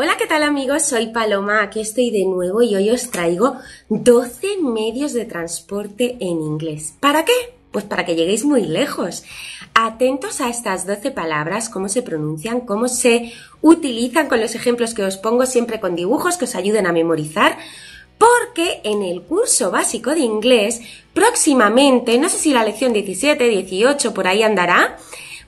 Hola, ¿qué tal amigos? Soy Paloma, aquí estoy de nuevo y hoy os traigo 12 medios de transporte en inglés. ¿Para qué? Pues para que lleguéis muy lejos. Atentos a estas 12 palabras, cómo se pronuncian, cómo se utilizan con los ejemplos que os pongo siempre con dibujos que os ayuden a memorizar. Porque en el curso básico de inglés, próximamente, no sé si la lección 17, 18, por ahí andará,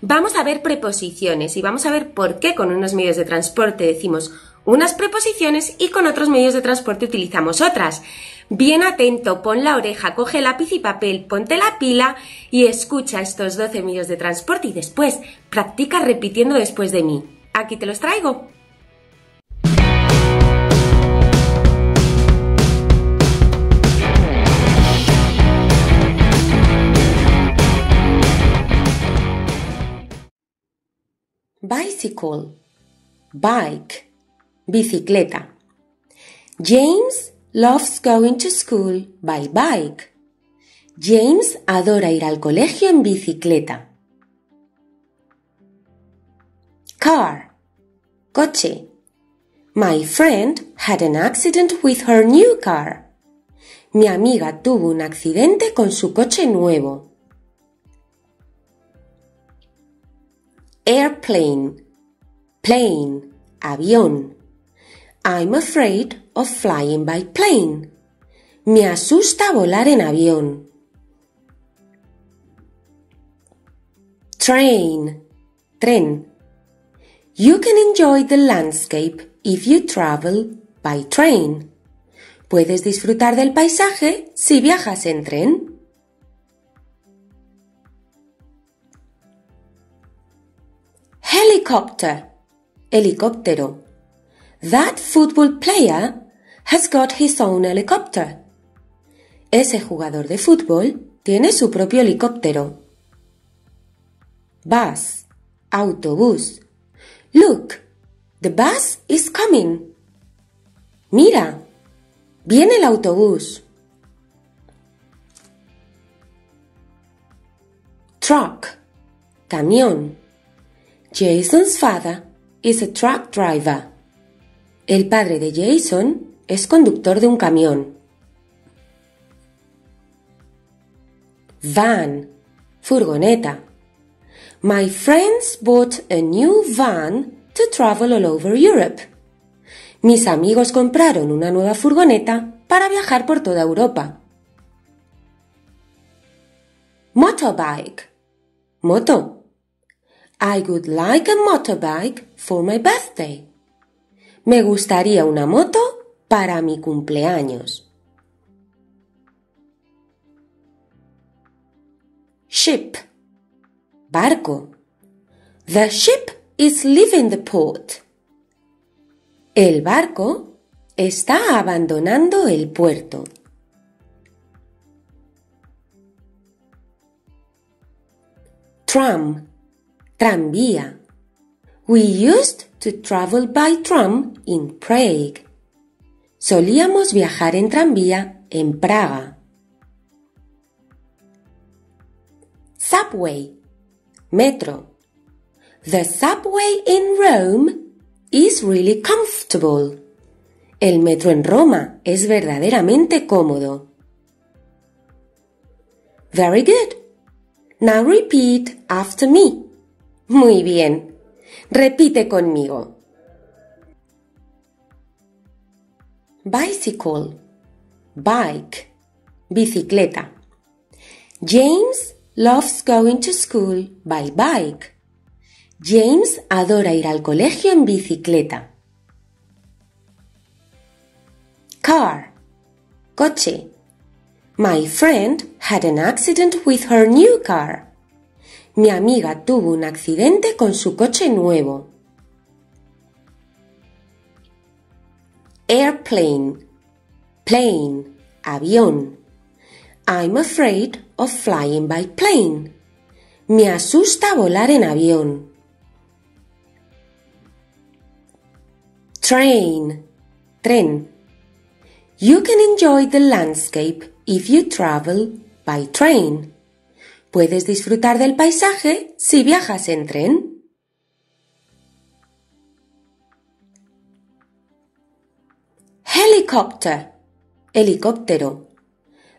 Vamos a ver preposiciones y vamos a ver por qué con unos medios de transporte decimos unas preposiciones y con otros medios de transporte utilizamos otras. Bien atento, pon la oreja, coge lápiz y papel, ponte la pila y escucha estos 12 medios de transporte y después practica repitiendo después de mí. Aquí te los traigo. Bicycle, bike, bicicleta. James loves going to school by bike. James adora ir al colegio en bicicleta. Car, coche. My friend had an accident with her new car. Mi amiga tuvo un accidente con su coche nuevo. Airplane, plane, avión. I'm afraid of flying by plane. Me asusta volar en avión. Train, tren. You can enjoy the landscape if you travel by train. Puedes disfrutar del paisaje si viajas en tren. Helicopter. Helicóptero. That football player has got his own helicopter. Ese jugador de fútbol tiene su propio helicóptero. Bus. Autobús. Look, the bus is coming. Mira, viene el autobús. Truck. Camión. Jason's father is a truck driver. El padre de Jason es conductor de un camión. Van, furgoneta. My friends bought a new van to travel all over Europe. Mis amigos compraron una nueva furgoneta para viajar por toda Europa. Motorbike. Moto. I would like a motorbike for my birthday. Me gustaría una moto para mi cumpleaños. Ship. Barco. The ship is leaving the port. El barco está abandonando el puerto. Tram tranvía. We used to travel by tram in Prague. Solíamos viajar en tranvía en Praga. Subway. Metro. The subway in Rome is really comfortable. El metro en Roma es verdaderamente cómodo. Very good. Now repeat after me. Muy bien. Repite conmigo. Bicycle. Bike. Bicicleta. James loves going to school by bike. James adora ir al colegio en bicicleta. Car. Coche. My friend had an accident with her new car. Mi amiga tuvo un accidente con su coche nuevo. Airplane. Plane. Avión. I'm afraid of flying by plane. Me asusta volar en avión. Train. Tren. You can enjoy the landscape if you travel by train. Puedes disfrutar del paisaje si viajas en tren. Helicopter. Helicóptero.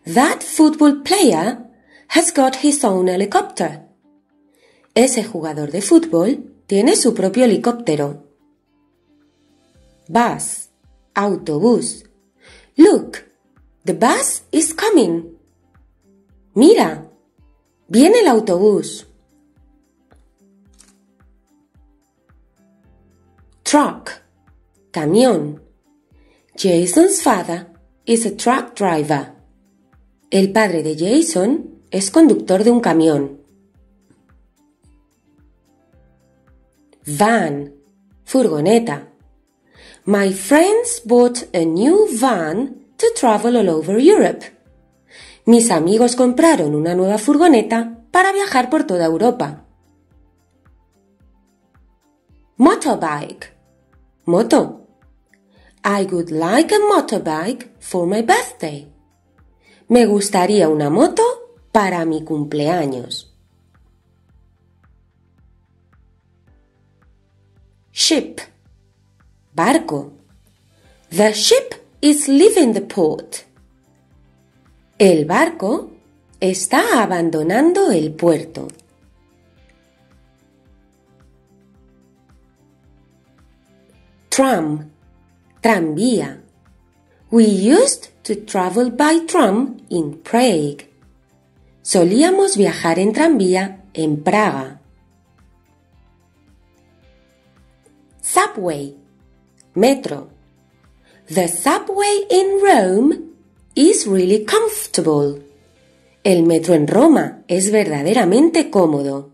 That football player has got his own helicopter. Ese jugador de fútbol tiene su propio helicóptero. Bus. Autobús. Look, the bus is coming. Mira, viene el autobús. Truck. Camión. Jason's father is a truck driver. El padre de Jason es conductor de un camión. Van. Furgoneta. My friends bought a new van to travel all over Europe. Mis amigos compraron una nueva furgoneta para viajar por toda Europa. Motorbike. Moto. I would like a motorbike for my birthday. Me gustaría una moto para mi cumpleaños. Ship. Barco. The ship is leaving the port. El barco está abandonando el puerto. Tram, tranvía. We used to travel by tram in Prague. Solíamos viajar en tranvía en Praga. Subway, metro. The subway in Rome is really comfortable. El metro en Roma es verdaderamente cómodo.